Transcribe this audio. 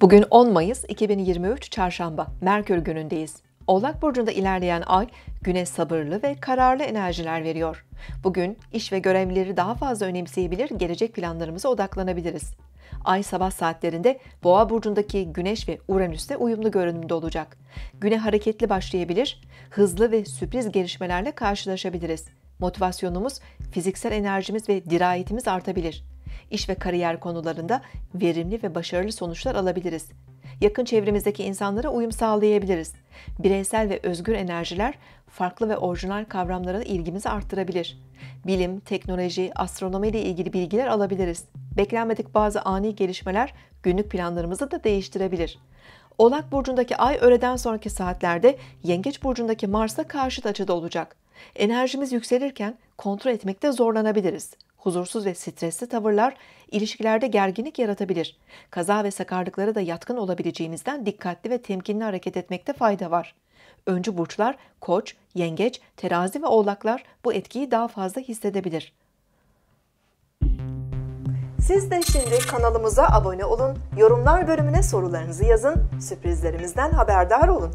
Bugün 10 Mayıs 2023 Çarşamba, Merkür günündeyiz. Oğlak Burcu'nda ilerleyen ay, güne sabırlı ve kararlı enerjiler veriyor. Bugün iş ve görevlileri daha fazla önemseyebilir, gelecek planlarımıza odaklanabiliriz. Ay sabah saatlerinde Boğa burcundaki Güneş ve Uranüs'te uyumlu görünümde olacak. Güne hareketli başlayabilir, hızlı ve sürpriz gelişmelerle karşılaşabiliriz. Motivasyonumuz, fiziksel enerjimiz ve dirayetimiz artabilir. İş ve kariyer konularında verimli ve başarılı sonuçlar alabiliriz. Yakın çevremizdeki insanlara uyum sağlayabiliriz. Bireysel ve özgür enerjiler farklı ve orijinal kavramlara ilgimizi arttırabilir. Bilim, teknoloji, astronomi ile ilgili bilgiler alabiliriz. Beklenmedik bazı ani gelişmeler günlük planlarımızı da değiştirebilir. Oğlak burcundaki ay öğleden sonraki saatlerde Yengeç burcundaki Mars'a karşıt açıda olacak. Enerjimiz yükselirken kontrol etmekte zorlanabiliriz. Huzursuz ve stresli tavırlar ilişkilerde gerginlik yaratabilir. Kaza ve sakarlıklara da yatkın olabileceğimizden dikkatli ve temkinli hareket etmekte fayda var. Öncü burçlar Koç, Yengeç, Terazi ve Oğlaklar bu etkiyi daha fazla hissedebilir. Siz de şimdi kanalımıza abone olun, yorumlar bölümüne sorularınızı yazın, sürprizlerimizden haberdar olun.